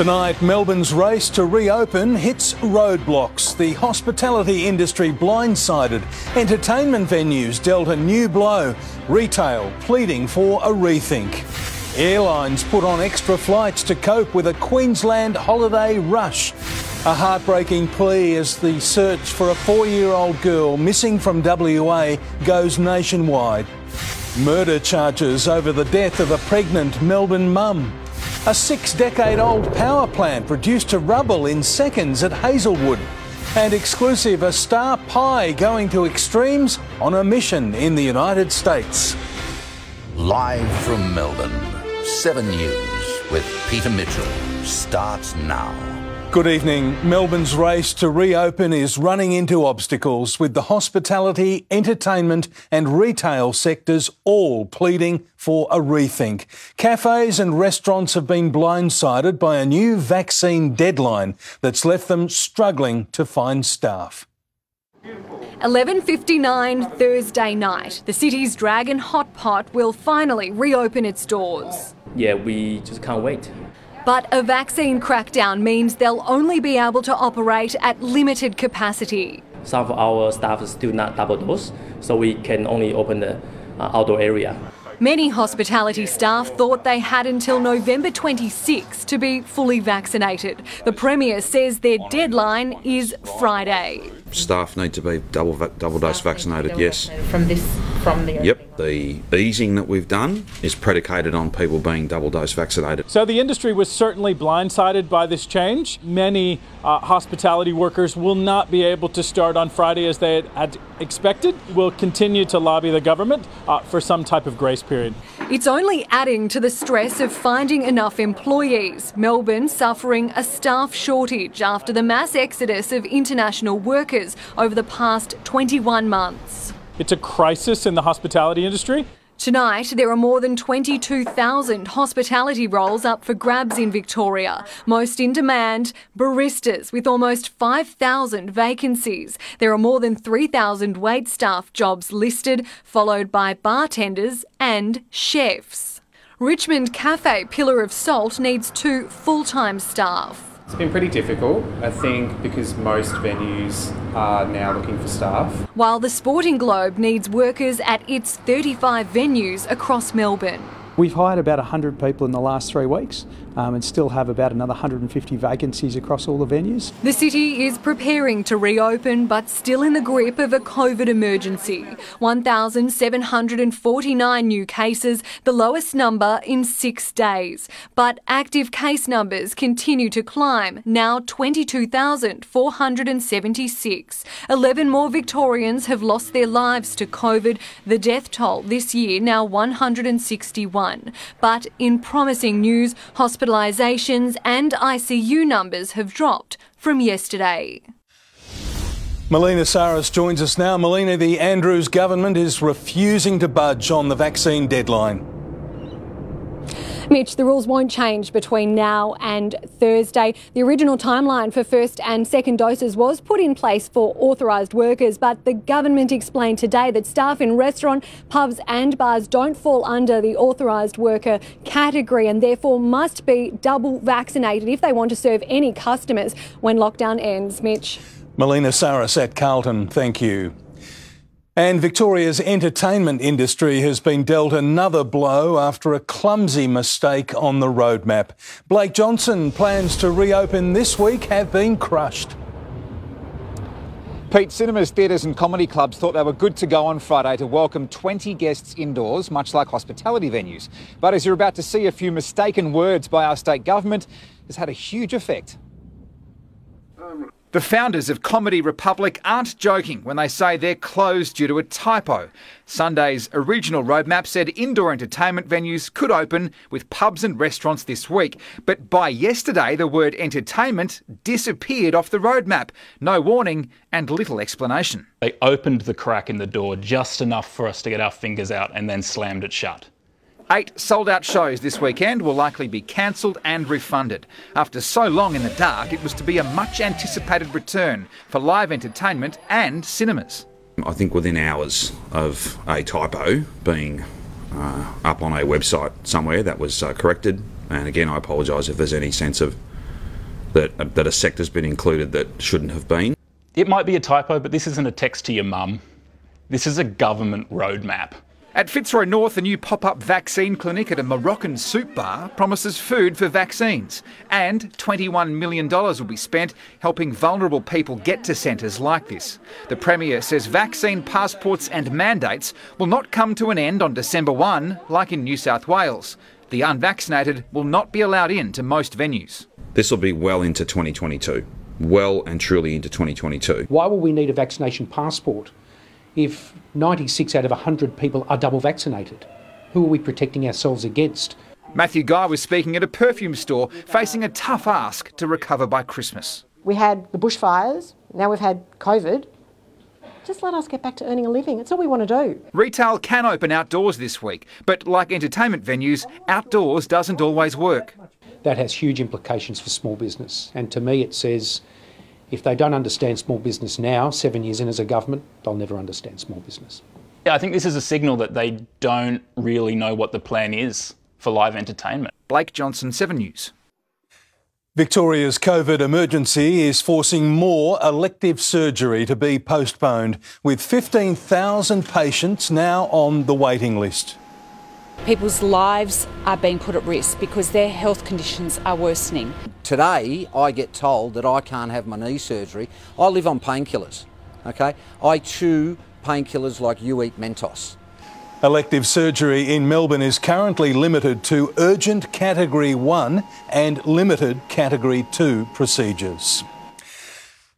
Tonight, Melbourne's race to reopen hits roadblocks. The hospitality industry blindsided. Entertainment venues dealt a new blow. Retail pleading for a rethink. Airlines put on extra flights to cope with a Queensland holiday rush. A heartbreaking plea as the search for a four year old girl missing from WA goes nationwide. Murder charges over the death of a pregnant Melbourne mum. A six decade old power plant reduced to rubble in seconds at Hazelwood. And exclusive, a star pie going to extremes on a mission in the United States. Live from Melbourne, 7 News with Peter Mitchell starts now. Good evening. Melbourne's race to reopen is running into obstacles with the hospitality, entertainment and retail sectors all pleading for a rethink. Cafes and restaurants have been blindsided by a new vaccine deadline that's left them struggling to find staff. 11.59 Thursday night. The city's Dragon Hot Pot will finally reopen its doors. Yeah, we just can't wait. But a vaccine crackdown means they'll only be able to operate at limited capacity. Some of our staff is still not double dose, so we can only open the uh, outdoor area. Many hospitality staff thought they had until November 26 to be fully vaccinated. The Premier says their deadline is Friday. Staff need to be double double dose vaccinated. Yes. From this, from the. Yep. The easing that we've done is predicated on people being double dose vaccinated. So the industry was certainly blindsided by this change. Many uh, hospitality workers will not be able to start on Friday as they had expected. We'll continue to lobby the government uh, for some type of grace period. It's only adding to the stress of finding enough employees. Melbourne suffering a staff shortage after the mass exodus of international workers over the past 21 months. It's a crisis in the hospitality industry. Tonight, there are more than 22,000 hospitality roles up for grabs in Victoria. Most in demand, baristas, with almost 5,000 vacancies. There are more than 3,000 wait staff jobs listed, followed by bartenders and chefs. Richmond Cafe Pillar of Salt needs two full time staff. It's been pretty difficult, I think, because most venues are now looking for staff. While the Sporting Globe needs workers at its 35 venues across Melbourne. We've hired about 100 people in the last three weeks um, and still have about another 150 vacancies across all the venues. The city is preparing to reopen but still in the grip of a COVID emergency. 1,749 new cases, the lowest number in six days. But active case numbers continue to climb, now 22,476. 11 more Victorians have lost their lives to COVID, the death toll this year now 161. But in promising news, hospitalisations and ICU numbers have dropped from yesterday. Melina Sarris joins us now. Melina, the Andrews government is refusing to budge on the vaccine deadline. Mitch, the rules won't change between now and Thursday. The original timeline for first and second doses was put in place for authorised workers, but the government explained today that staff in restaurant, pubs and bars don't fall under the authorised worker category and therefore must be double vaccinated if they want to serve any customers when lockdown ends. Mitch. Melina Sarris at Carlton, thank you. And Victoria's entertainment industry has been dealt another blow after a clumsy mistake on the roadmap. Blake Johnson plans to reopen this week have been crushed. Pete, cinemas, theatres, and comedy clubs thought they were good to go on Friday to welcome 20 guests indoors, much like hospitality venues. But as you're about to see, a few mistaken words by our state government has had a huge effect. The founders of Comedy Republic aren't joking when they say they're closed due to a typo. Sunday's original roadmap said indoor entertainment venues could open with pubs and restaurants this week. But by yesterday, the word entertainment disappeared off the roadmap. No warning and little explanation. They opened the crack in the door just enough for us to get our fingers out and then slammed it shut. Eight sold out shows this weekend will likely be cancelled and refunded. After so long in the dark, it was to be a much anticipated return for live entertainment and cinemas. I think within hours of a typo being uh, up on a website somewhere, that was uh, corrected. And again, I apologise if there's any sense of that, that a sector's been included that shouldn't have been. It might be a typo, but this isn't a text to your mum. This is a government roadmap. At Fitzroy North, a new pop up vaccine clinic at a Moroccan soup bar promises food for vaccines. And $21 million will be spent helping vulnerable people get to centres like this. The Premier says vaccine passports and mandates will not come to an end on December 1, like in New South Wales. The unvaccinated will not be allowed in to most venues. This will be well into 2022. Well and truly into 2022. Why will we need a vaccination passport? if 96 out of 100 people are double vaccinated? Who are we protecting ourselves against? Matthew Guy was speaking at a perfume store, facing a tough ask to recover by Christmas. We had the bushfires, now we've had COVID. Just let us get back to earning a living. That's all we want to do. Retail can open outdoors this week, but like entertainment venues, outdoors doesn't always work. That has huge implications for small business, and to me, it says if they don't understand small business now, seven years in as a government, they'll never understand small business. Yeah, I think this is a signal that they don't really know what the plan is for live entertainment. Blake Johnson, 7 News. Victoria's COVID emergency is forcing more elective surgery to be postponed, with 15,000 patients now on the waiting list. People's lives are being put at risk because their health conditions are worsening. Today, I get told that I can't have my knee surgery. I live on painkillers, okay? I chew painkillers like you eat Mentos. Elective surgery in Melbourne is currently limited to urgent Category 1 and limited Category 2 procedures.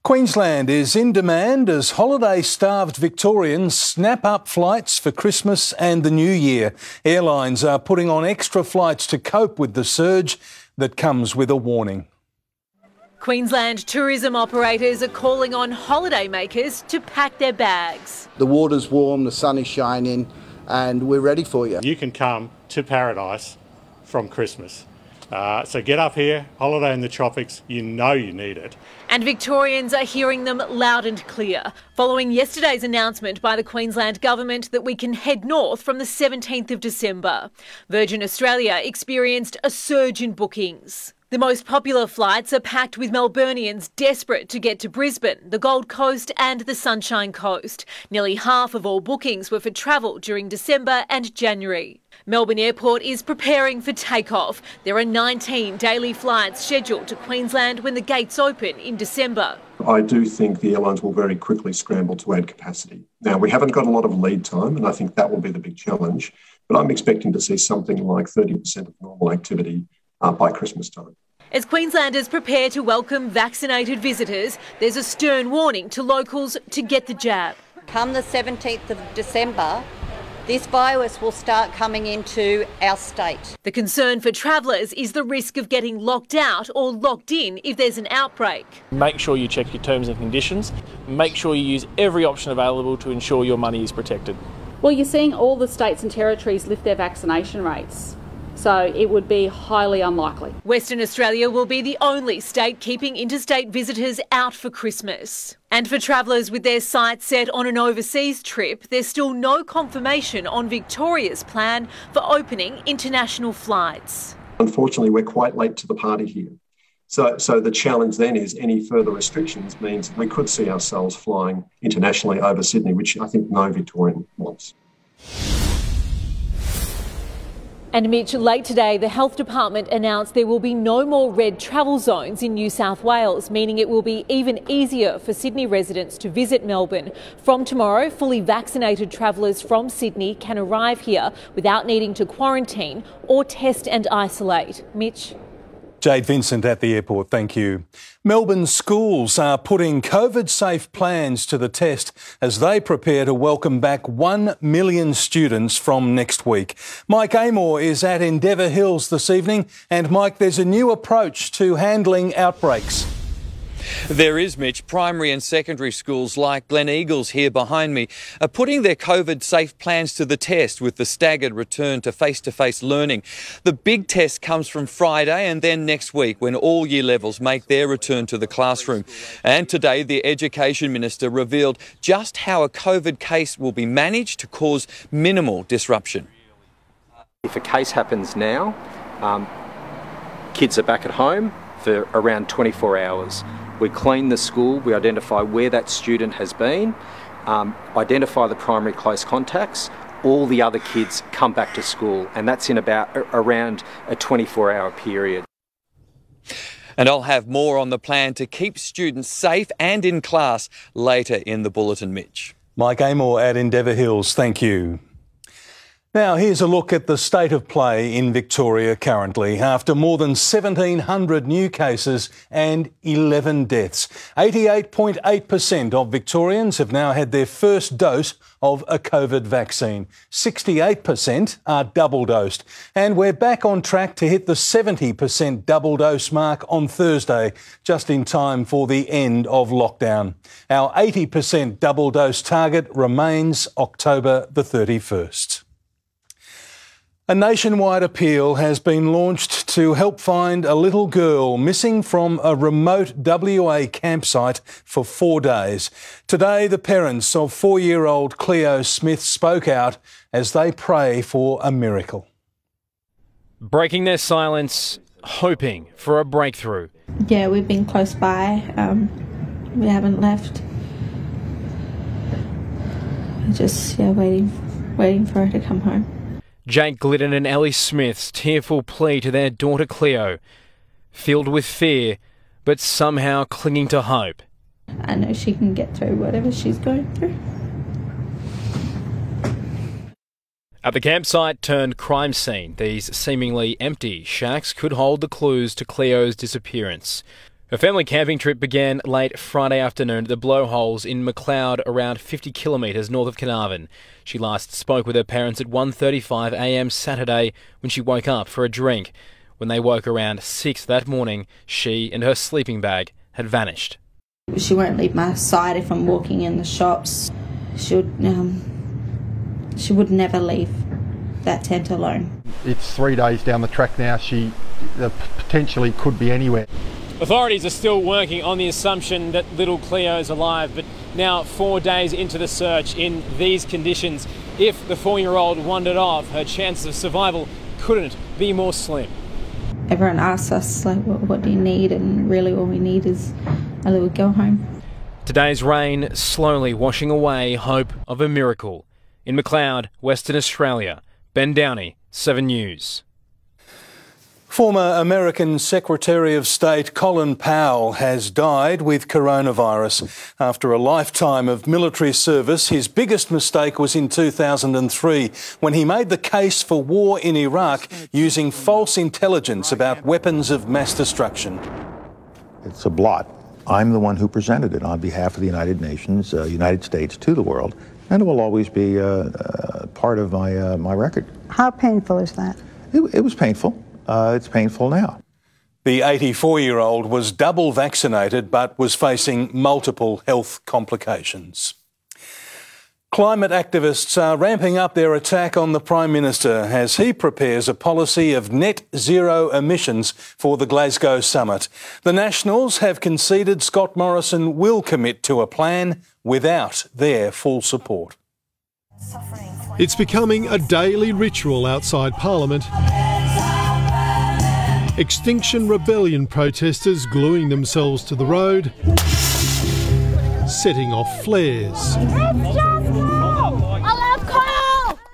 Queensland is in demand as holiday starved Victorians snap up flights for Christmas and the New Year. Airlines are putting on extra flights to cope with the surge that comes with a warning. Queensland tourism operators are calling on holidaymakers to pack their bags. The water's warm, the sun is shining, and we're ready for you. You can come to paradise from Christmas. Uh, so get up here, holiday in the tropics, you know you need it. And Victorians are hearing them loud and clear, following yesterday's announcement by the Queensland Government that we can head north from the 17th of December. Virgin Australia experienced a surge in bookings. The most popular flights are packed with Melburnians desperate to get to Brisbane, the Gold Coast, and the Sunshine Coast. Nearly half of all bookings were for travel during December and January. Melbourne Airport is preparing for takeoff. There are 19 daily flights scheduled to Queensland when the gates open in December. I do think the airlines will very quickly scramble to add capacity. Now, we haven't got a lot of lead time, and I think that will be the big challenge, but I'm expecting to see something like 30% of normal activity uh, by Christmas time. As Queenslanders prepare to welcome vaccinated visitors, there's a stern warning to locals to get the jab. Come the 17th of December, this virus will start coming into our state. The concern for travellers is the risk of getting locked out or locked in if there's an outbreak. Make sure you check your terms and conditions. Make sure you use every option available to ensure your money is protected. Well, you're seeing all the states and territories lift their vaccination rates so it would be highly unlikely. Western Australia will be the only state keeping interstate visitors out for Christmas. And for travellers with their sights set on an overseas trip, there's still no confirmation on Victoria's plan for opening international flights. Unfortunately, we're quite late to the party here. So, so the challenge then is any further restrictions means we could see ourselves flying internationally over Sydney, which I think no Victorian wants. And Mitch, late today, the Health Department announced there will be no more red travel zones in New South Wales, meaning it will be even easier for Sydney residents to visit Melbourne. From tomorrow, fully vaccinated travellers from Sydney can arrive here without needing to quarantine or test and isolate. Mitch? Jade Vincent at the airport, thank you. Melbourne schools are putting COVID safe plans to the test as they prepare to welcome back 1 million students from next week. Mike Amor is at Endeavour Hills this evening. And Mike, there's a new approach to handling outbreaks. There is, Mitch. Primary and secondary schools like Gleneagles here behind me are putting their COVID safe plans to the test with the staggered return to face to face learning. The big test comes from Friday and then next week when all year levels make their return to the classroom. And today, the Education Minister revealed just how a COVID case will be managed to cause minimal disruption. If a case happens now, um, kids are back at home for around 24 hours. We clean the school, we identify where that student has been, um, identify the primary close contacts, all the other kids come back to school, and that's in about around a 24 hour period. And I'll have more on the plan to keep students safe and in class later in the bulletin, Mitch. Mike Amor at Endeavour Hills, thank you. Now, here's a look at the state of play in Victoria currently. After more than 1,700 new cases and 11 deaths, 88.8% of Victorians have now had their first dose of a COVID vaccine. 68% are double dosed. And we're back on track to hit the 70% double dose mark on Thursday, just in time for the end of lockdown. Our 80% double dose target remains October the 31st. A nationwide appeal has been launched to help find a little girl missing from a remote WA campsite for four days. Today, the parents of four year old Cleo Smith spoke out as they pray for a miracle. Breaking their silence, hoping for a breakthrough. Yeah, we've been close by. Um, we haven't left. Just yeah, waiting, waiting for her to come home. Jake Gliddon and Ellie Smith's tearful plea to their daughter Cleo, filled with fear, but somehow clinging to hope. I know she can get through whatever she's going through. At the campsite turned crime scene, these seemingly empty shacks could hold the clues to Cleo's disappearance. Her family camping trip began late Friday afternoon at the blowholes in Macleod, around 50 kilometres north of Carnarvon. She last spoke with her parents at 1:35 a.m. Saturday when she woke up for a drink. When they woke around 6 that morning, she and her sleeping bag had vanished. She won't leave my side if I'm walking in the shops. She would, um, she would never leave that tent alone. It's three days down the track now. She uh, potentially could be anywhere. Authorities are still working on the assumption that little Cleo is alive, but now four days into the search in these conditions, if the four year old wandered off, her chances of survival couldn't be more slim. Everyone asks us, like, what, what do you need? And really, all we need is a little girl home. Today's rain slowly washing away hope of a miracle. In Macleod, Western Australia, Ben Downey, 7 News. Former American Secretary of State Colin Powell has died with coronavirus. After a lifetime of military service, his biggest mistake was in 2003 when he made the case for war in Iraq using false intelligence about weapons of mass destruction. It's a blot. I'm the one who presented it on behalf of the United Nations, uh, United States, to the world, and it will always be uh, uh, part of my, uh, my record. How painful is that? It, it was painful uh, it's painful now. The 84 year old was double vaccinated but was facing multiple health complications. Climate activists are ramping up their attack on the Prime Minister as he prepares a policy of net zero emissions for the Glasgow summit. The Nationals have conceded Scott Morrison will commit to a plan without their full support. It's becoming a daily ritual outside Parliament Extinction Rebellion protesters gluing themselves to the road, setting off flares.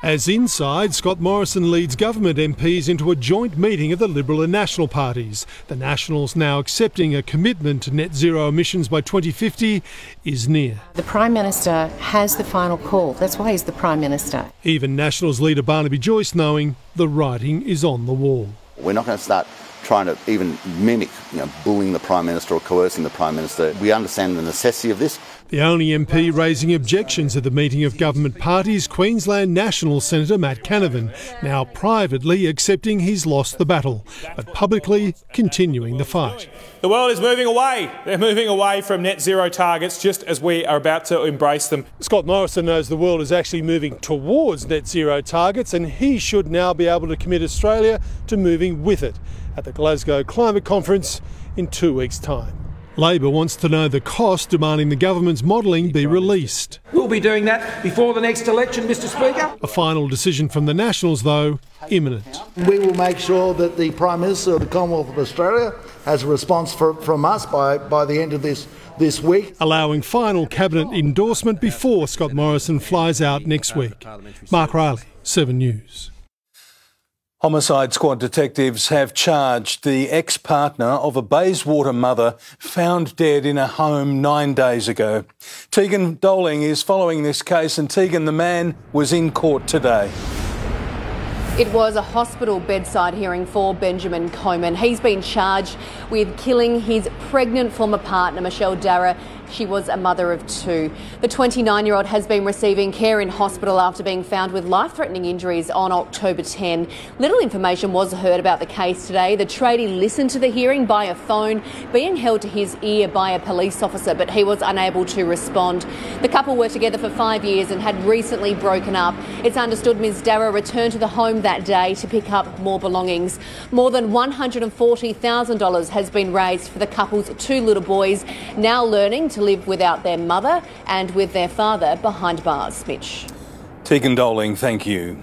As inside, Scott Morrison leads government MPs into a joint meeting of the Liberal and National parties. The Nationals now accepting a commitment to net zero emissions by 2050 is near. The Prime Minister has the final call. That's why he's the Prime Minister. Even Nationals leader Barnaby Joyce knowing the writing is on the wall. We're not going to start trying to even mimic, you know, bullying the Prime Minister or coercing the Prime Minister. We understand the necessity of this. The only MP raising objections at the meeting of government parties, Queensland National Senator Matt Canavan, now privately accepting he's lost the battle, but publicly continuing the fight. The world is moving away. They're moving away from net zero targets just as we are about to embrace them. Scott Morrison knows the world is actually moving towards net zero targets, and he should now be able to commit Australia to moving with it at the Glasgow Climate Conference in two weeks' time. Labor wants to know the cost, demanding the government's modelling be released. We'll be doing that before the next election, Mr Speaker. A final decision from the Nationals, though, imminent. We will make sure that the Prime Minister of the Commonwealth of Australia has a response for, from us by, by the end of this this week. Allowing final cabinet endorsement before Scott Morrison flies out next week. Mark Riley, 7 News. Homicide squad detectives have charged the ex partner of a Bayswater mother found dead in a home nine days ago. Tegan Doling is following this case, and Tegan, the man, was in court today. It was a hospital bedside hearing for Benjamin Coman. He's been charged with killing his pregnant former partner, Michelle Darragh, she was a mother of two. The 29 year old has been receiving care in hospital after being found with life threatening injuries on October 10. Little information was heard about the case today. The tradie listened to the hearing by a phone, being held to his ear by a police officer, but he was unable to respond. The couple were together for five years and had recently broken up. It's understood Ms. Darragh returned to the home that day to pick up more belongings. More than $140,000 has been raised for the couple's two little boys, now learning to to live without their mother and with their father behind bars. Mitch. Tegan Doling, thank you.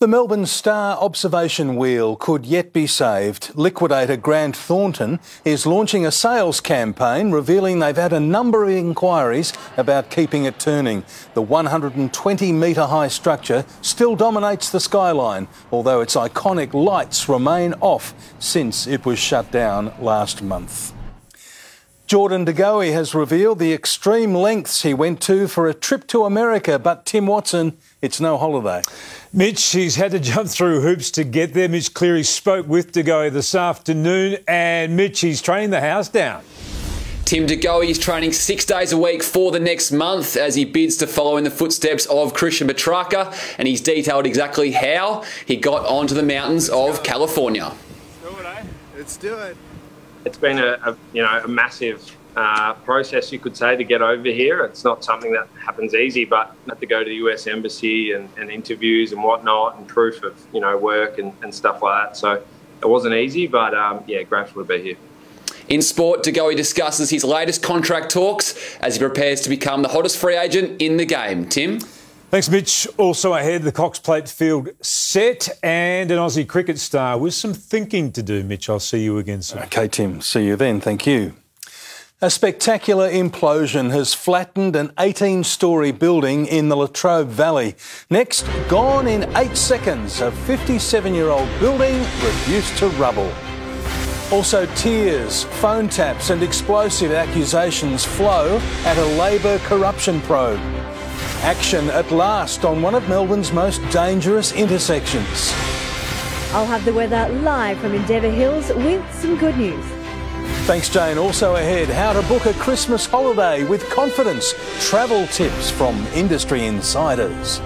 The Melbourne Star observation wheel could yet be saved. Liquidator Grant Thornton is launching a sales campaign revealing they've had a number of inquiries about keeping it turning. The 120 metre high structure still dominates the skyline, although its iconic lights remain off since it was shut down last month. Jordan De Goey has revealed the extreme lengths he went to for a trip to America, but Tim Watson, it's no holiday. Mitch, he's had to jump through hoops to get there. Mitch Cleary spoke with De Goey this afternoon, and Mitch, he's training the house down. Tim De Goey is training six days a week for the next month as he bids to follow in the footsteps of Christian Petracca, and he's detailed exactly how he got onto the mountains of California. Let's do it, eh? Let's do it it's been a, a you know a massive uh, process, you could say, to get over here. It's not something that happens easy, but I had to go to the US Embassy and, and interviews and whatnot and proof of, you know, work and, and stuff like that. So it wasn't easy, but um, yeah, grateful to be here. In sport, De Goey discusses his latest contract talks as he prepares to become the hottest free agent in the game. Tim? Thanks, Mitch. Also ahead, the Cox Plate field set and an Aussie cricket star with some thinking to do. Mitch, I'll see you again soon. Okay, Tim. See you then. Thank you. A spectacular implosion has flattened an 18 story building in the Latrobe Valley. Next, gone in eight seconds, a 57 year old building reduced to rubble. Also, tears, phone taps, and explosive accusations flow at a Labor corruption probe. Action at last on one of Melbourne's most dangerous intersections. I'll have the weather live from Endeavour Hills with some good news. Thanks, Jane. Also ahead, how to book a Christmas holiday with confidence. Travel tips from industry insiders.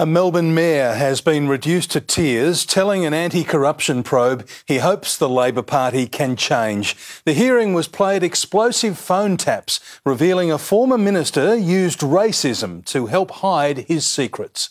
A Melbourne mayor has been reduced to tears, telling an anti corruption probe he hopes the Labor Party can change. The hearing was played explosive phone taps, revealing a former minister used racism to help hide his secrets.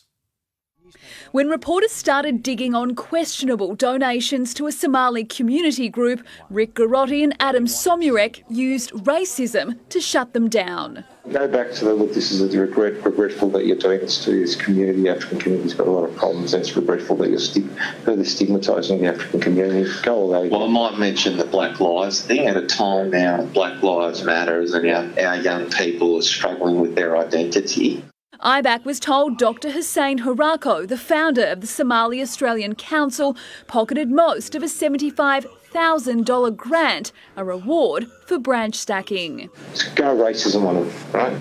When reporters started digging on questionable donations to a Somali community group, Rick Garotti and Adem Somyurek used racism to shut them down. Go back to the look, this is a regret, regretful that you're doing this to this community. The African community's got a lot of problems and it's regretful that you're sti- further stigmatising the African community. Go away. Well, I might mention the Black Lives thing at a time now Black Lives Matter and our, our young people are struggling with their identity. IBAC was told Dr Hussein Haraco, the founder of the Somali Australian Council, pocketed most of a $75,000 grant, a reward for branch stacking. Go racism on them, right?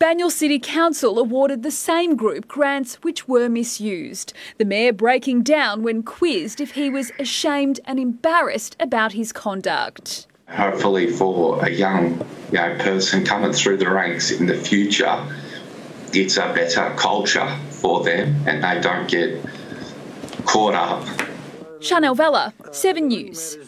Banyule City Council awarded the same group grants which were misused. The mayor breaking down when quizzed if he was ashamed and embarrassed about his conduct. Hopefully, for a young you know, person coming through the ranks in the future, it's a better culture for them and they don't get caught up. Chanel Vella, 7 News.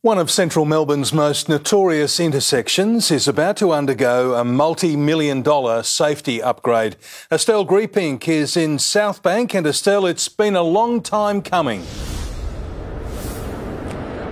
One of central Melbourne's most notorious intersections is about to undergo a multi million dollar safety upgrade. Estelle Griepink is in South Bank, and Estelle, it's been a long time coming.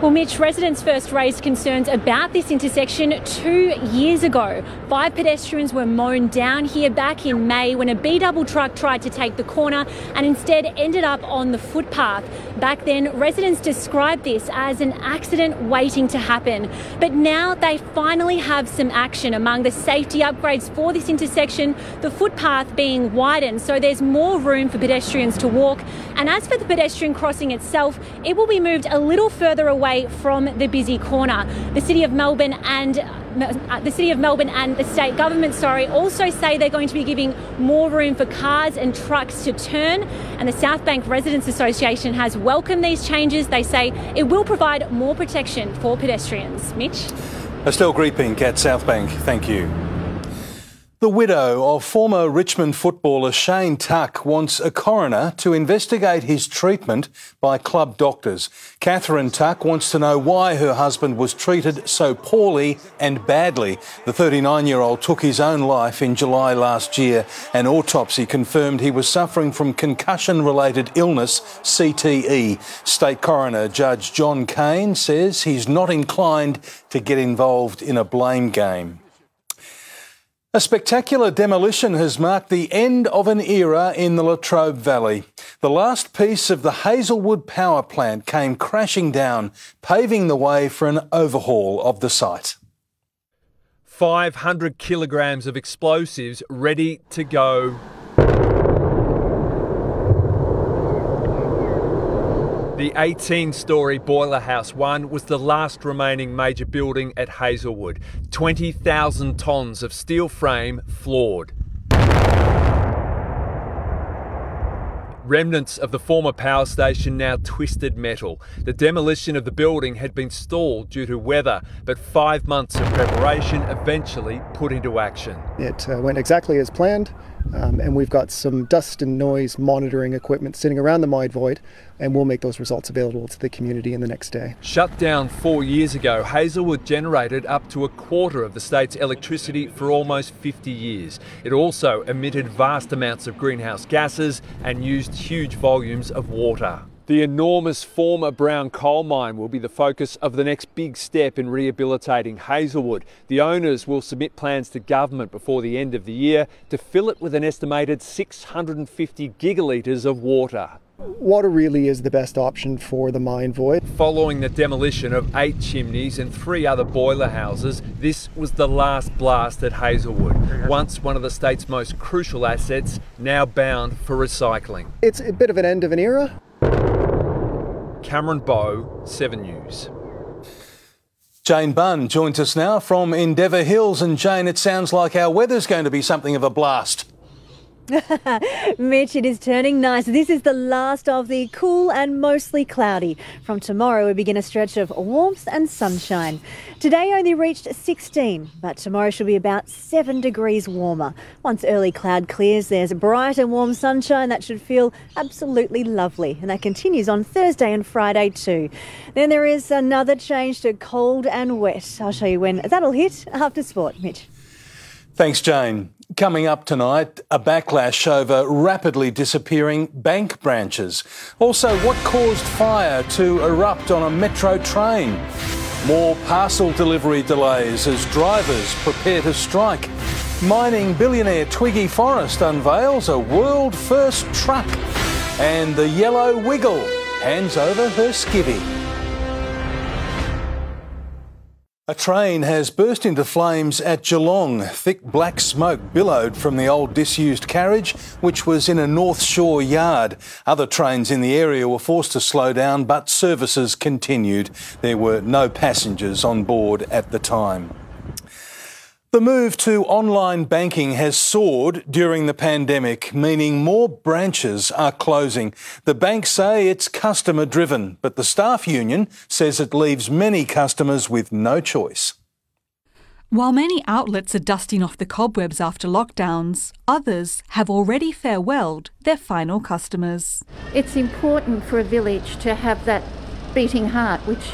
Well, Mitch, residents first raised concerns about this intersection two years ago. Five pedestrians were mown down here back in May when a B double truck tried to take the corner and instead ended up on the footpath. Back then, residents described this as an accident waiting to happen. But now they finally have some action among the safety upgrades for this intersection, the footpath being widened so there's more room for pedestrians to walk. And as for the pedestrian crossing itself, it will be moved a little further away from the busy corner. The City of Melbourne and Uh, the City of Melbourne and the state government, sorry, also say they're going to be giving more room for cars and trucks to turn. And the South Bank Residents Association has welcomed these changes. They say it will provide more protection for pedestrians. Mitch? Estelle Griepink at South Bank, thank you. The widow of former Richmond footballer Shane Tuck wants a coroner to investigate his treatment by club doctors. Catherine Tuck wants to know why her husband was treated so poorly and badly. The 39 year old took his own life in July last year. An autopsy confirmed he was suffering from concussion related illness, CTE. State coroner Judge John Cain says he's not inclined to get involved in a blame game. A spectacular demolition has marked the end of an era in the Latrobe Valley. The last piece of the Hazelwood power plant came crashing down, paving the way for an overhaul of the site. 500 kilograms of explosives ready to go The 18 story Boiler House 1 was the last remaining major building at Hazelwood. 20,000 tonnes of steel frame floored. Remnants of the former power station now twisted metal. The demolition of the building had been stalled due to weather, but five months of preparation eventually put into action. It uh, went exactly as planned. Um, and we've got some dust and noise monitoring equipment sitting around the mine void, and we'll make those results available to the community in the next day. Shut down four years ago, Hazelwood generated up to a quarter of the state's electricity for almost 50 years. It also emitted vast amounts of greenhouse gases and used huge volumes of water. The enormous former brown coal mine will be the focus of the next big step in rehabilitating Hazelwood. The owners will submit plans to government before the end of the year to fill it with an estimated 650 gigalitres of water. Water really is the best option for the mine void. Following the demolition of eight chimneys and three other boiler houses, this was the last blast at Hazelwood, once one of the state's most crucial assets, now bound for recycling. It's a bit of an end of an era. Cameron Bow, 7 News. Jane Bunn joins us now from Endeavour Hills. And Jane, it sounds like our weather's going to be something of a blast. Mitch, it is turning nice. This is the last of the cool and mostly cloudy. From tomorrow, we begin a stretch of warmth and sunshine. Today only reached 16, but tomorrow should be about 7 degrees warmer. Once early cloud clears, there's bright and warm sunshine that should feel absolutely lovely. And that continues on Thursday and Friday too. Then there is another change to cold and wet. I'll show you when that'll hit after sport. Mitch. Thanks, Jane. Coming up tonight, a backlash over rapidly disappearing bank branches. Also, what caused fire to erupt on a metro train? More parcel delivery delays as drivers prepare to strike. Mining billionaire Twiggy Forrest unveils a world first truck. And the yellow wiggle hands over her skivvy. A train has burst into flames at Geelong. Thick black smoke billowed from the old disused carriage, which was in a North Shore yard. Other trains in the area were forced to slow down, but services continued. There were no passengers on board at the time. The move to online banking has soared during the pandemic, meaning more branches are closing. The banks say it's customer driven, but the staff union says it leaves many customers with no choice. While many outlets are dusting off the cobwebs after lockdowns, others have already farewelled their final customers. It's important for a village to have that beating heart, which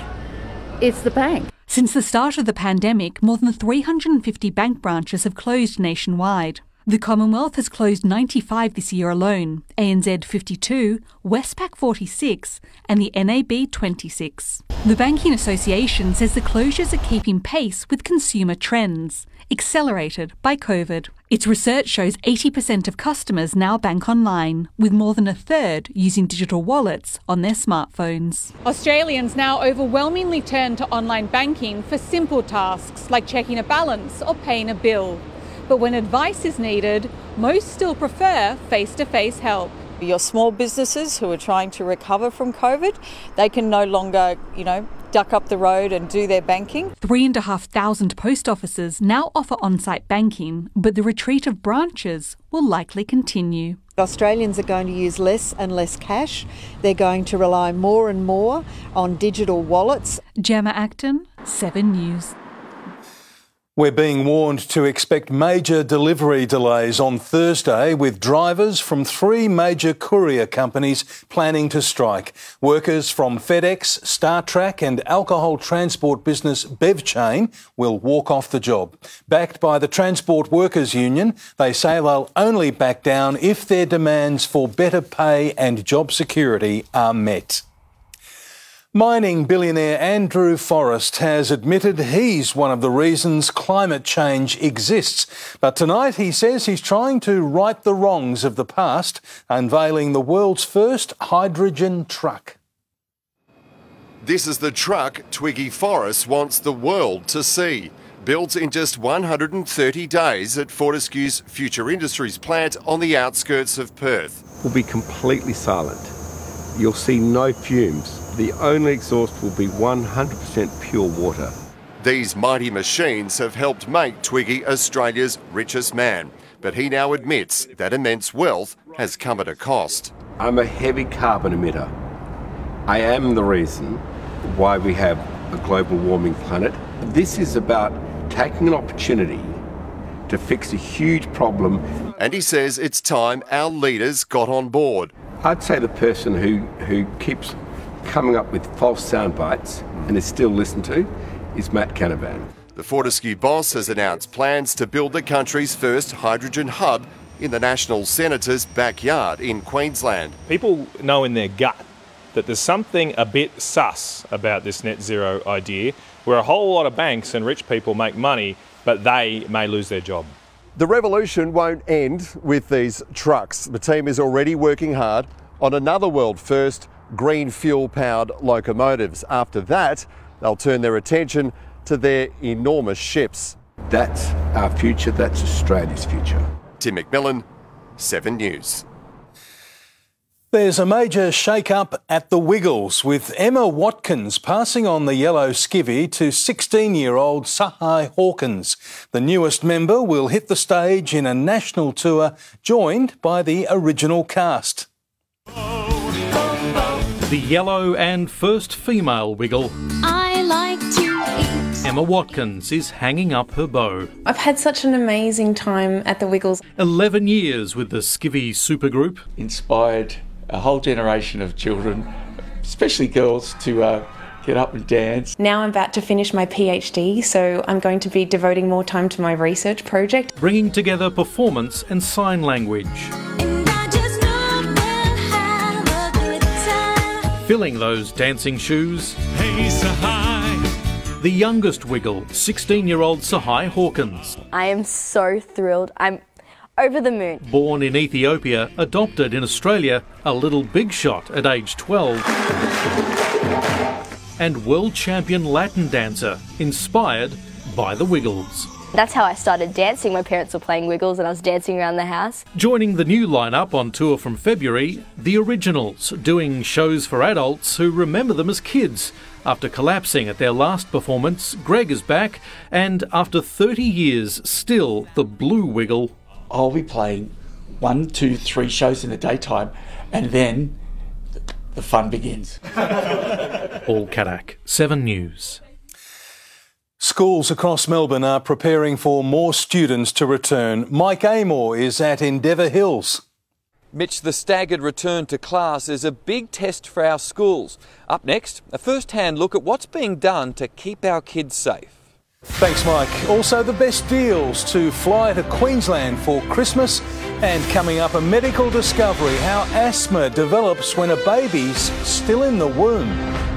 is the bank. Since the start of the pandemic, more than 350 bank branches have closed nationwide. The Commonwealth has closed 95 this year alone, ANZ 52, Westpac 46, and the NAB 26. The Banking Association says the closures are keeping pace with consumer trends, accelerated by COVID. Its research shows 80% of customers now bank online, with more than a third using digital wallets on their smartphones. Australians now overwhelmingly turn to online banking for simple tasks like checking a balance or paying a bill. But when advice is needed, most still prefer face to face help. Your small businesses who are trying to recover from COVID, they can no longer, you know, duck up the road and do their banking. Three and a half thousand post offices now offer on site banking, but the retreat of branches will likely continue. Australians are going to use less and less cash. They're going to rely more and more on digital wallets. Gemma Acton, 7 News. We're being warned to expect major delivery delays on Thursday with drivers from three major courier companies planning to strike. Workers from FedEx, StarTrack and alcohol transport business BevChain will walk off the job. Backed by the Transport Workers Union, they say they'll only back down if their demands for better pay and job security are met. Mining billionaire Andrew Forrest has admitted he's one of the reasons climate change exists. But tonight he says he's trying to right the wrongs of the past, unveiling the world's first hydrogen truck. This is the truck Twiggy Forrest wants the world to see. Built in just 130 days at Fortescue's Future Industries plant on the outskirts of Perth. Will be completely silent. You'll see no fumes the only exhaust will be 100% pure water. These mighty machines have helped make Twiggy Australia's richest man, but he now admits that immense wealth has come at a cost. I'm a heavy carbon emitter. I am the reason why we have a global warming planet. This is about taking an opportunity to fix a huge problem. And he says it's time our leaders got on board. I'd say the person who, who keeps coming up with false sound bites and is still listened to is Matt Canavan. The Fortescue boss has announced plans to build the country's first hydrogen hub in the National Senator's backyard in Queensland. People know in their gut that there's something a bit sus about this net zero idea, where a whole lot of banks and rich people make money, but they may lose their job. The revolution won't end with these trucks. The team is already working hard on another world first green fuel powered locomotives. After that, they'll turn their attention to their enormous ships. That's our future, that's Australia's future. Tim McMillan, 7 News. There's a major shake-up at the Wiggles with Emma Watkins passing on the yellow skivvy to 16-year-old Tsehay Hawkins. The newest member will hit the stage in a national tour joined by the original cast. The yellow and first female wiggle. I like to eat. Emma Watkins is hanging up her bow. I've had such an amazing time at the Wiggles. 11 years with the Skivvy supergroup. Inspired a whole generation of children, especially girls, to uh, get up and dance. Now I'm about to finish my PhD, so I'm going to be devoting more time to my research project. Bringing together performance and sign language. Filling those dancing shoes. Hey, Tsehay. The youngest wiggle, 16 year old Tsehay Hawkins. I am so thrilled. I'm over the moon. Born in Ethiopia, adopted in Australia, a little big shot at age 12. and world champion Latin dancer, inspired by the Wiggles. That's how I started dancing. My parents were playing Wiggles and I was dancing around the house. Joining the new lineup on tour from February, The Originals, doing shows for adults who remember them as kids. After collapsing at their last performance, Greg is back, and after 30 years, still the Blue Wiggle. I'll be playing one, two, three shows in the daytime, and then the fun begins. Paul Kadak, 7 News. Schools across Melbourne are preparing for more students to return. Mike Amor is at Endeavour Hills. Mitch, the staggered return to class is a big test for our schools. Up next, a first hand look at what's being done to keep our kids safe. Thanks, Mike. Also, the best deals to fly to Queensland for Christmas. And coming up, a medical discovery how asthma develops when a baby's still in the womb.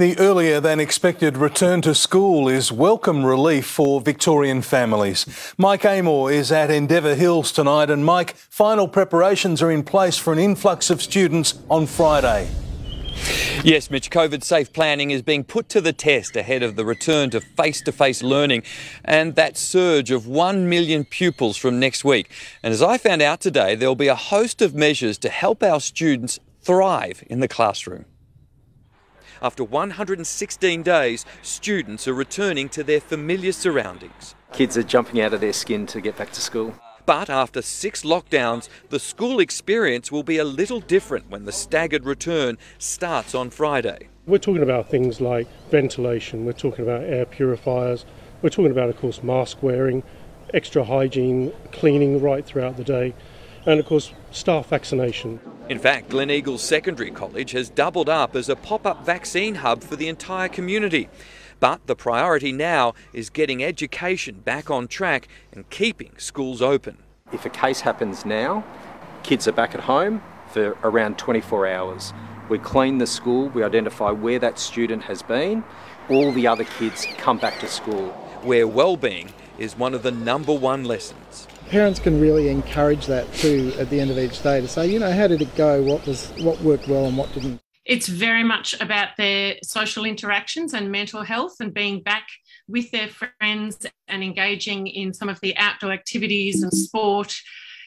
The earlier than expected return to school is welcome relief for Victorian families. Mike Amor is at Endeavour Hills tonight, and Mike, final preparations are in place for an influx of students on Friday. Yes, Mitch, COVID safe planning is being put to the test ahead of the return to face to face learning and that surge of 1 million pupils from next week. And as I found out today, there will be a host of measures to help our students thrive in the classroom. After 116 days, students are returning to their familiar surroundings. Kids are jumping out of their skin to get back to school. But after six lockdowns, the school experience will be a little different when the staggered return starts on Friday. We're talking about things like ventilation, we're talking about air purifiers, we're talking about, of course, mask wearing, extra hygiene, cleaning right throughout the day, and of course, staff vaccination. In fact, Gleneagles Secondary College has doubled up as a pop up vaccine hub for the entire community. But the priority now is getting education back on track and keeping schools open. If a case happens now, kids are back at home for around 24 hours. We clean the school, we identify where that student has been, all the other kids come back to school. Where well-being is one of the number one lessons parents can really encourage that too at the end of each day to say, you know, how did it go? What was what worked well and what didn't? It's very much about their social interactions and mental health and being back with their friends and engaging in some of the outdoor activities and sport.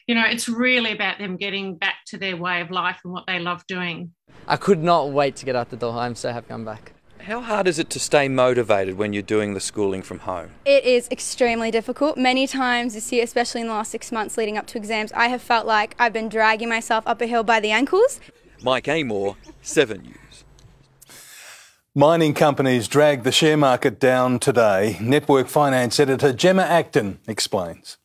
You know, it's really about them getting back to their way of life and what they love doing. I could not wait to get out the door. I'm so happy I'm back. How hard is it to stay motivated when you're doing the schooling from home? It is extremely difficult. Many times this year, especially in the last six months leading up to exams, I have felt like I've been dragging myself up a hill by the ankles. Mike Amor, 7 News. Mining companies dragged the share market down today. Network Finance editor Gemma Acton explains.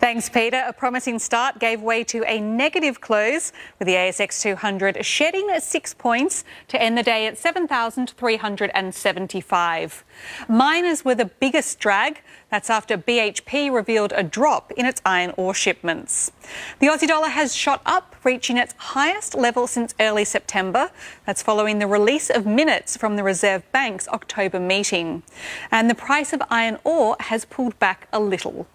Thanks, Peter. A promising start gave way to a negative close, with the ASX 200 shedding six points to end the day at 7,375. Miners were the biggest drag. That's after BHP revealed a drop in its iron ore shipments. The Aussie dollar has shot up, reaching its highest level since early September. That's following the release of minutes from the Reserve Bank's October meeting. And the price of iron ore has pulled back a little.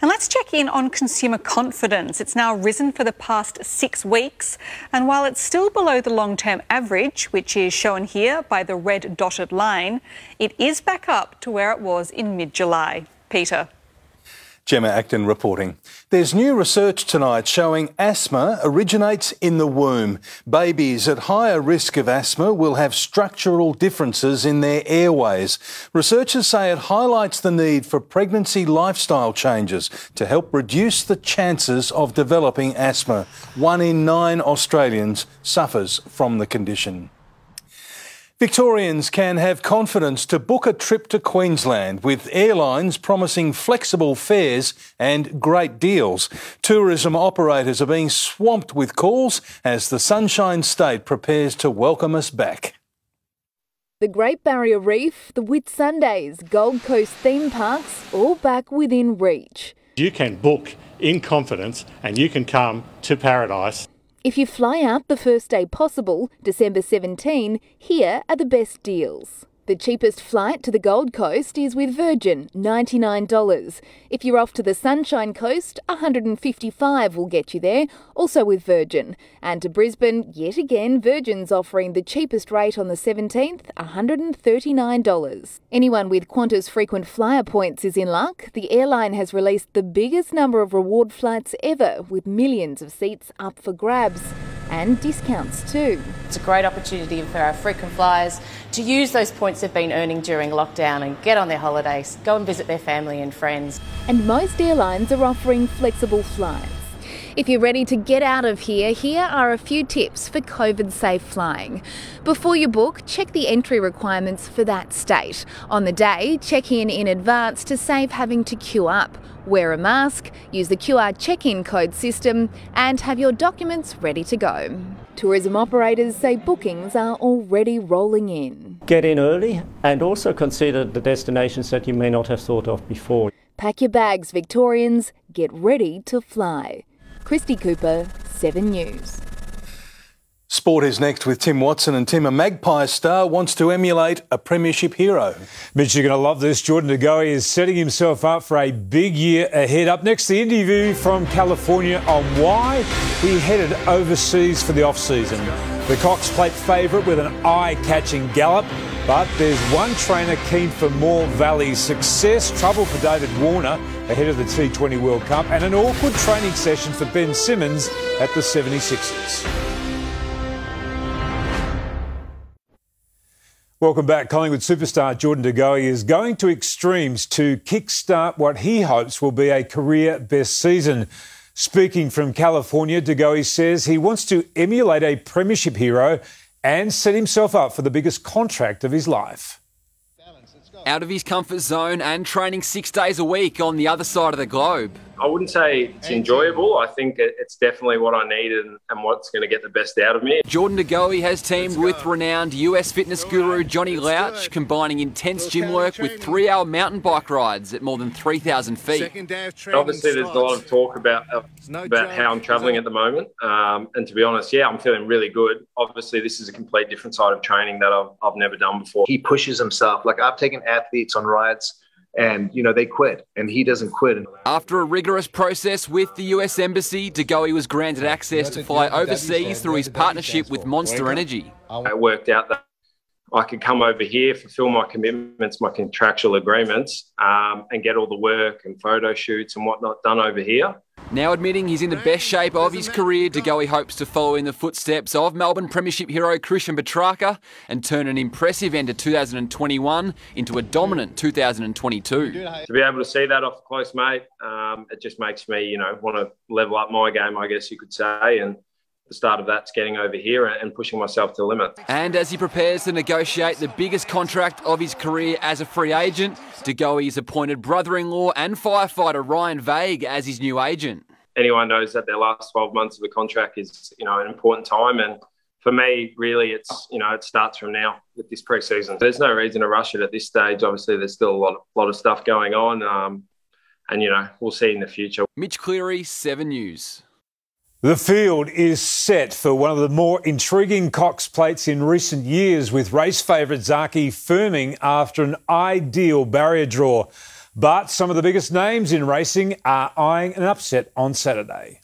And let's check in on consumer confidence. It's now risen for the past six weeks. And while it's still below the long term average, which is shown here by the red dotted line, it is back up to where it was in mid July. Peter. Gemma Acton reporting. There's new research tonight showing asthma originates in the womb. Babies at higher risk of asthma will have structural differences in their airways. Researchers say it highlights the need for pregnancy lifestyle changes to help reduce the chances of developing asthma. One in nine Australians suffers from the condition. Victorians can have confidence to book a trip to Queensland with airlines promising flexible fares and great deals. Tourism operators are being swamped with calls as the Sunshine State prepares to welcome us back. The Great Barrier Reef, the Whitsundays, Gold Coast theme parks, all back within reach. You can book in confidence and you can come to paradise if you fly out the first day possible, December 17, here are the best deals. The cheapest flight to the Gold Coast is with Virgin, $99. If you're off to the Sunshine Coast, 155 will get you there, also with Virgin. And to Brisbane, yet again, Virgin's offering the cheapest rate on the 17th, $139. Anyone with Qantas frequent flyer points is in luck. The airline has released the biggest number of reward flights ever, with millions of seats up for grabs and discounts too. It's a great opportunity for our frequent flyers to use those points they've been earning during lockdown and get on their holidays, go and visit their family and friends. And most airlines are offering flexible flights. If you're ready to get out of here, here are a few tips for COVID safe flying. Before you book, check the entry requirements for that state. On the day, check in in advance to save having to queue up. Wear a mask, use the QR check in code system, and have your documents ready to go. Tourism operators say bookings are already rolling in. Get in early and also consider the destinations that you may not have thought of before. Pack your bags, Victorians. Get ready to fly. Christy Cooper, 7 News. Sport is next with Tim Watson. And Tim, a Magpie star wants to emulate a Premiership hero. Mitch, you're going to love this. Jordan De Goey is setting himself up for a big year ahead. Up next, the interview from California on why he headed overseas for the off-season. The Cox Plate favourite with an eye-catching gallop. But there's one trainer keen for more Valley success. Trouble for David Warner ahead of the T20 World Cup. And an awkward training session for Ben Simmons at the 76ers. Welcome back. Collingwood superstar Jordan De Goey is going to extremes to kickstart what he hopes will be a career best season. Speaking from California, De Goey says he wants to emulate a premiership hero and set himself up for the biggest contract of his life. Out of his comfort zone and training six days a week on the other side of the globe. I wouldn't say it's enjoyable. I think it's definitely what I need and, and what's going to get the best out of me. Jordan De has teamed with renowned US fitness guru Johnny Louch, combining intense gym work with three hour mountain bike rides at more than 3,000 feet. Obviously, there's a lot of talk about, about how I'm travelling at the moment. Um, and to be honest, yeah, I'm feeling really good. Obviously, this is a complete different side of training that I've, I've never done before. He pushes himself. Like I've taken athletes on rides and you know they quit and he doesn't quit after a rigorous process with the US embassy De Goey was granted access to fly overseas through his partnership with Monster Energy it worked out that I could come over here, fulfill my commitments, my contractual agreements, um, and get all the work and photo shoots and whatnot done over here. Now admitting he's in the best shape of his career, De Goey hopes to follow in the footsteps of Melbourne Premiership hero Christian Petracca and turn an impressive end of 2021 into a dominant 2022. To be able to see that off close, mate, um, it just makes me, you know, want to level up my game, I guess you could say, and the start of that's getting over here and pushing myself to the limit. And as he prepares to negotiate the biggest contract of his career as a free agent, De Goey has appointed brother-in-law and firefighter Ryan Vague as his new agent. Anyone knows that their last 12 months of the contract is, you know, an important time and for me, really, it's you know it starts from now with this preseason. There's no reason to rush it at this stage. Obviously, there's still a lot, of, lot of stuff going on, um, and you know we'll see in the future. Mitch Cleary, Seven News. The field is set for one of the more intriguing Cox plates in recent years, with race favourite Zaaki firming after an ideal barrier draw. But some of the biggest names in racing are eyeing an upset on Saturday.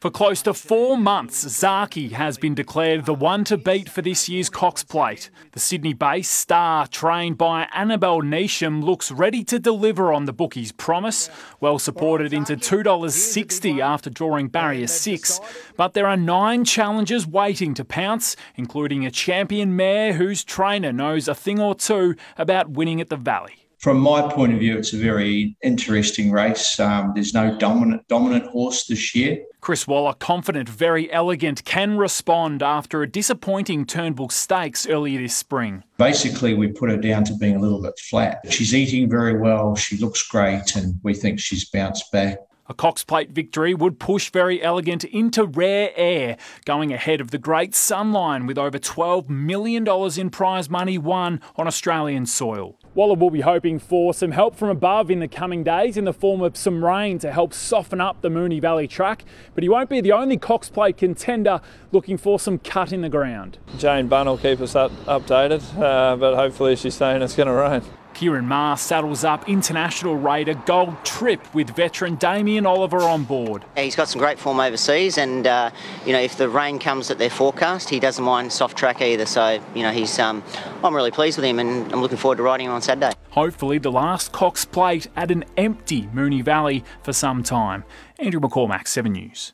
For close to four months, Zaaki has been declared the one to beat for this year's Cox Plate. The Sydney-based star, trained by Annabelle Neasham, looks ready to deliver on the bookie's promise. Well supported into $2.60 after drawing barrier six. But there are nine challengers waiting to pounce, including a champion mare whose trainer knows a thing or two about winning at the Valley. From my point of view, it's a very interesting race. Um, there's no dominant dominant horse this year. Chris Waller, confident, Very Elegant, can respond after a disappointing Turnbull Stakes earlier this spring. Basically, we put her down to being a little bit flat. She's eating very well. She looks great, and we think she's bounced back. A Cox Plate victory would push Very Elegant into rare air, going ahead of the Great Sunline with over $12 million in prize money won on Australian soil. Waller will be hoping for some help from above in the coming days in the form of some rain to help soften up the Moonee Valley track, but he won't be the only Cox Plate contender looking for some cut in the ground. Jane Bunn will keep us up, updated, uh, but hopefully she's saying it's going to rain. Ciaron Maher saddles up international raider Gold Trip with veteran Damien Oliver on board. He's got some great form overseas, and uh, you know if the rain comes at their forecast, he doesn't mind soft track either. So you know he's um, I'm really pleased with him, and I'm looking forward to riding him on Saturday. Hopefully, the last Cox Plate at an empty Moonee Valley for some time. Andrew McCormack, Seven News.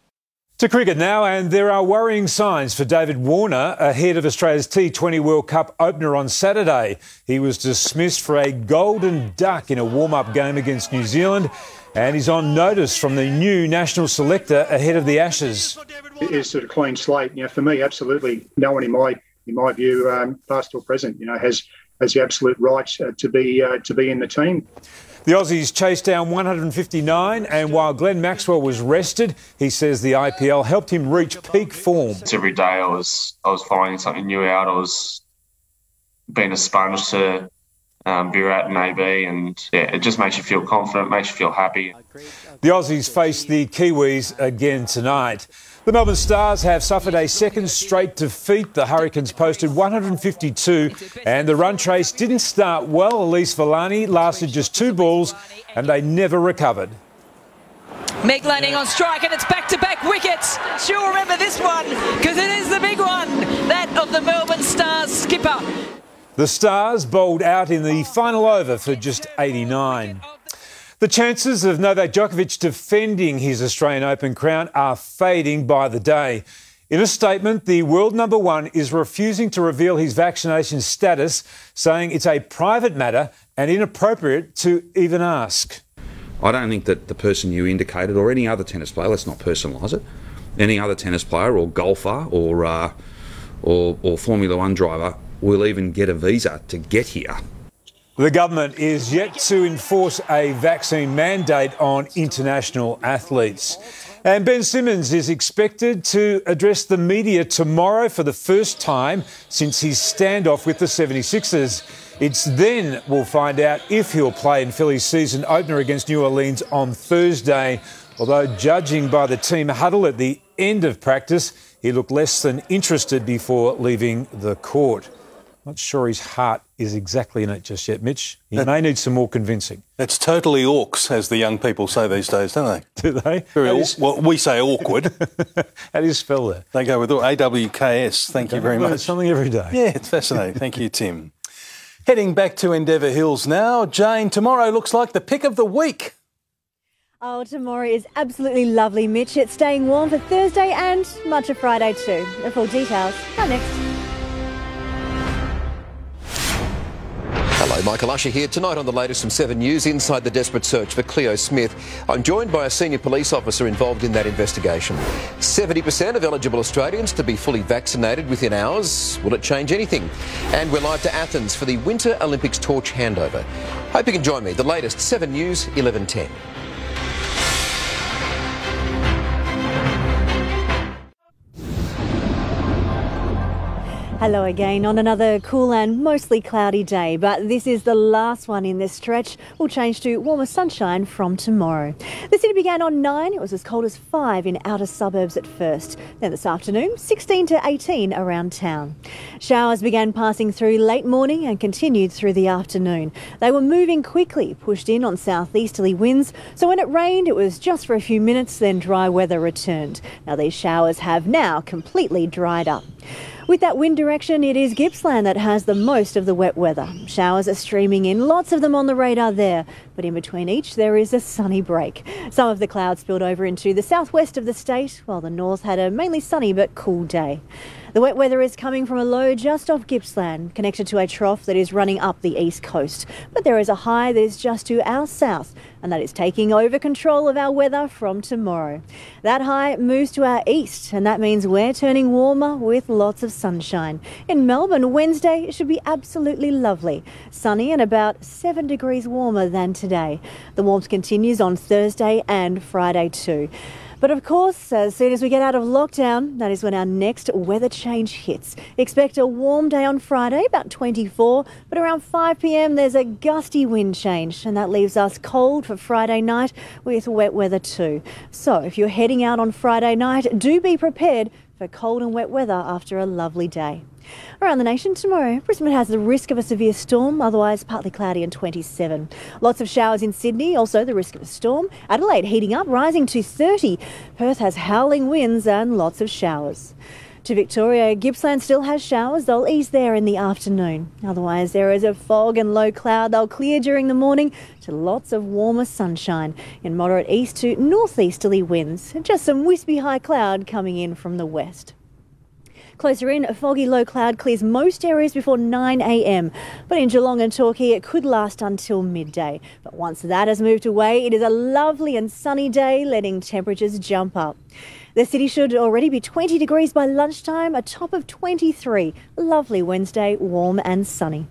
To cricket now, and there are worrying signs for David Warner ahead of Australia's T20 World Cup opener on Saturday. He was dismissed for a golden duck in a warm up game against New Zealand, and he's on notice from the new national selector ahead of the Ashes. It is sort of clean slate. You know, for me, absolutely no one in my in my view, um, past or present, you know, has has the absolute right uh, to be uh, to be in the team. The Aussies chased down 159, and while Glenn Maxwell was rested, he says the IPL helped him reach peak form. Every day I was I was finding something new out. I was being a sponge to um, Virat and AB, and yeah, it just makes you feel confident, makes you feel happy. The Aussies face the Kiwis again tonight. The Melbourne Stars have suffered a second straight defeat. The Hurricanes posted 152 and the run chase didn't start well. Elyse Villani lasted just two balls and they never recovered. Meg Lanning on strike and it's back-to-back wickets. She'll remember this one because it is the big one, that of the Melbourne Stars skipper. The Stars bowled out in the final over for just 89. The chances of Novak Djokovic defending his Australian Open crown are fading by the day. In a statement, the world number one is refusing to reveal his vaccination status, saying it's a private matter and inappropriate to even ask. I don't think that the person you indicated, or any other tennis player, let's not personalise it, any other tennis player or golfer or, uh, or, or Formula One driver will even get a visa to get here. The government is yet to enforce a vaccine mandate on international athletes. And Ben Simmons is expected to address the media tomorrow for the first time since his standoff with the 76ers. It's then we'll find out if he'll play in Philly's season opener against New Orleans on Thursday. Although, judging by the team huddle at the end of practice, he looked less than interested before leaving the court. Not sure his heart is exactly in it just yet, Mitch. He may need some more convincing. That's totally awks, as the young people say these days, don't they? Do they? Very aw- well, we say awkward. How do you spell that? They go with AWKS. Thank you very much. Something every day. Yeah, it's fascinating. Thank you, Tim. Heading back to Endeavour Hills now. Jane, tomorrow looks like the pick of the week. Oh, tomorrow is absolutely lovely, Mitch. It's staying warm for Thursday and much of Friday too. The full details come next. Hello, Michael Usher here. Tonight on the latest from 7 News, inside the desperate search for Cleo Smith. I'm joined by a senior police officer involved in that investigation. 70% of eligible Australians to be fully vaccinated within hours. Will it change anything? And we're live to Athens for the Winter Olympics torch handover. Hope you can join me. The latest 7 News, 1110. Hello again on another cool and mostly cloudy day, but this is the last one in this stretch. We'll change to warmer sunshine from tomorrow. The city began on 9, it was as cold as 5 in outer suburbs at first. Then this afternoon, 16 to 18 around town. Showers began passing through late morning and continued through the afternoon. They were moving quickly, pushed in on southeasterly winds, so when it rained, it was just for a few minutes, then dry weather returned. Now, these showers have now completely dried up. With that wind direction, it is Gippsland that has the most of the wet weather. Showers are streaming in, lots of them on the radar there, but in between each there is a sunny break. Some of the clouds spilled over into the southwest of the state, while the north had a mainly sunny but cool day. The wet weather is coming from a low just off Gippsland, connected to a trough that is running up the east coast. But there is a high that is just to our south, and that is taking over control of our weather from tomorrow. That high moves to our east, and that means we're turning warmer with lots of sunshine. In Melbourne, Wednesday should be absolutely lovely. Sunny and about 7 degrees warmer than today. The warmth continues on Thursday and Friday too. But of course, as soon as we get out of lockdown, that is when our next weather change hits. Expect a warm day on Friday, about 24, but around 5 pm there's a gusty wind change, and that leaves us cold for Friday night with wet weather too. So if you're heading out on Friday night, do be prepared for cold and wet weather after a lovely day. Around the nation tomorrow, Brisbane has the risk of a severe storm, otherwise partly cloudy and 27. Lots of showers in Sydney, also the risk of a storm. Adelaide heating up, rising to 30. Perth has howling winds and lots of showers. To Victoria, Gippsland still has showers. They'll ease there in the afternoon. Otherwise, there is a fog and low cloud. They'll clear during the morning to lots of warmer sunshine in moderate east to northeasterly winds. Just some wispy high cloud coming in from the west. Closer in, a foggy low cloud clears most areas before 9am, but in Geelong and Torquay it could last until midday. But once that has moved away, it is a lovely and sunny day, letting temperatures jump up. The city should already be 20 degrees by lunchtime, a top of 23. Lovely Wednesday, warm and sunny.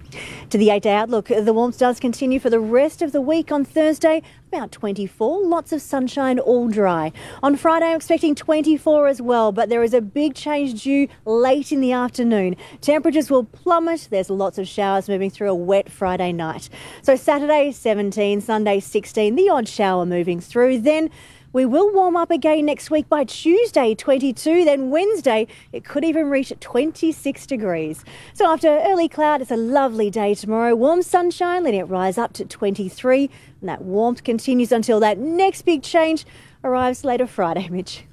To the eight day outlook, the warmth does continue for the rest of the week on Thursday about 24. Lots of sunshine, all dry. On Friday, I'm expecting 24 as well, but there is a big change due late in the afternoon. Temperatures will plummet. There's lots of showers moving through a wet Friday night. So Saturday, 17, Sunday, 16, the odd shower moving through. Then we will warm up again next week by Tuesday, 22. Then Wednesday, it could even reach 26 degrees. So after early cloud, it's a lovely day tomorrow. Warm sunshine, letting it rise up to 23. And that warmth continues until that next big change arrives later Friday, Mitch.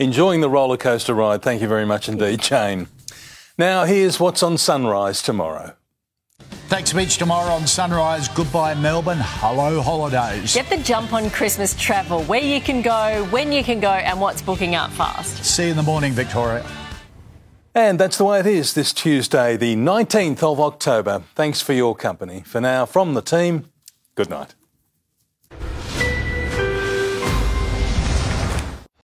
Enjoying the roller coaster ride. Thank you very much indeed, Jane. Now, here's what's on Sunrise tomorrow. Thanks, Mitch. Tomorrow on Sunrise, goodbye Melbourne, hello holidays. Get the jump on Christmas travel, where you can go, when you can go, and what's booking up fast. See you in the morning, Victoria. And that's the way it is this Tuesday, the 19th of October. Thanks for your company. For now, from the team, good night.